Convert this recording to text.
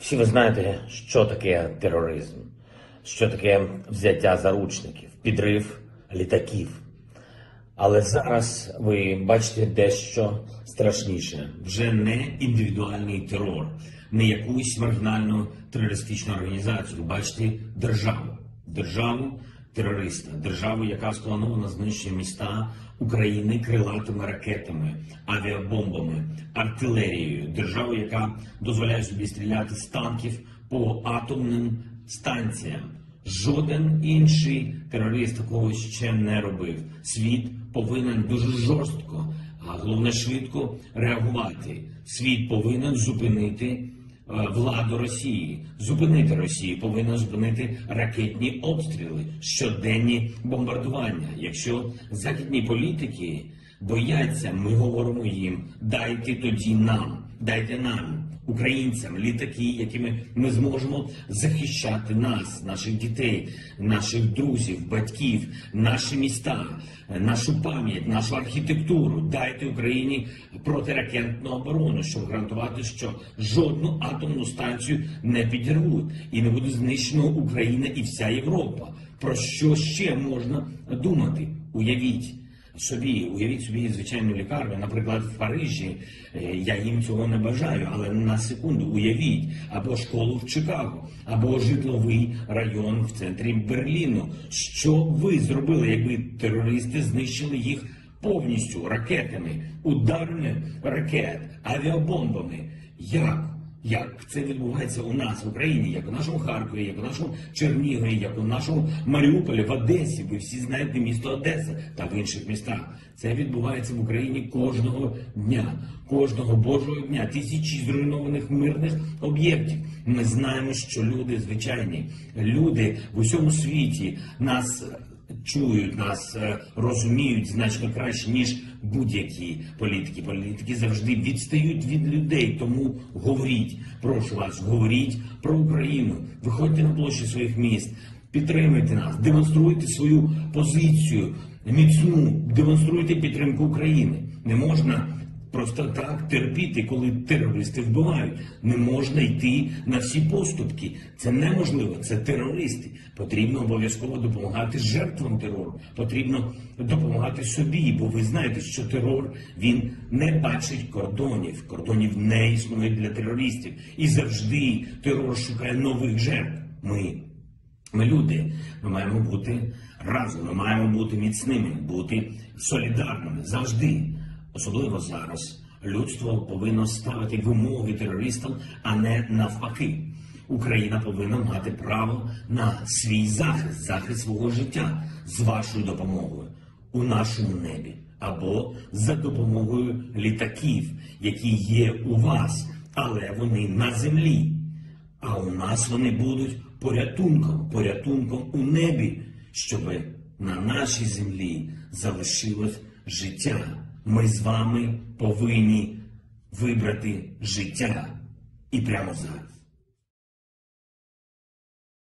Всі ви знаєте, що таке тероризм, що таке взяття заручників, підрив літаків. Але зараз ви бачите дещо страшніше. Вже не індивідуальний терор, не якусь маргінальну терористичну організацію. Бачите державу, державу терориста, державу, яка спланована знищення міста України крилатими ракетами, авіабомбами, артилерією, державу, яка дозволяє собі стріляти з танків по атомним станціям. Жоден інший терорист такого ще не робив. Світ повинен дуже жорстко, а головне швидко реагувати. Світ повинен зупинити владу Росії, зупинити Росію, повинно зупинити ракетні обстріли, щоденні бомбардування. Якщо західні політики бояться, ми говоримо їм: дайте тоді нам, дайте нам українцям літаки, якими ми зможемо захищати нас, наших дітей, наших друзів, батьків, наші міста, нашу пам'ять, нашу архітектуру. Дайте Україні протиракетну оборону, щоб гарантувати, що жодну атомну станцію не підірвуть і не буде знищено Україна і вся Європа. Про що ще можна думати? Уявіть собі, уявіть собі звичайну лікарню, наприклад, в Парижі. Е, Я їм цього не бажаю, але на секунду уявіть, або школу в Чикаго, або житловий район в центрі Берліну. Що ви зробили, якби терористи знищили їх повністю ракетами, ударами ракет, авіабомбами? Як? Як це відбувається у нас в Україні, як у нашому Харкові, як у нашому Чернігові, як у нашому Маріуполі, в Одесі. Ви всі знаєте місто Одеса та в інших містах. Це відбувається в Україні кожного дня, кожного божого дня. Тисячі зруйнованих мирних об'єктів. Ми знаємо, що люди звичайні, люди в усьому світі нас чують нас, е, розуміють значно краще, ніж будь-які політики. Політики завжди відстають від людей. Тому говоріть, прошу вас, говоріть про Україну. Виходьте на площі своїх міст, підтримуйте нас, демонструйте свою позицію міцну, демонструйте підтримку України. Не можна. Просто так терпіти, коли терористи вбивають. Не можна йти на всі поступки. Це неможливо. Це терористи. Потрібно обов'язково допомагати жертвам терору. Потрібно допомагати собі, бо ви знаєте, що терор він не бачить кордонів. Кордонів не існує для терористів. І завжди терор шукає нових жертв. Ми ми люди, ми маємо бути разом, ми маємо бути міцними, бути солідарними завжди. Особливо зараз людство повинно ставити вимоги терористам, а не навпаки. Україна повинна мати право на свій захист, захист свого життя з вашою допомогою у нашому небі або за допомогою літаків, які є у вас, але вони на землі. А у нас вони будуть порятунком, порятунком у небі, щоб на нашій землі залишилось життя. Ми з вами повинні вибрати життя і прямо зараз.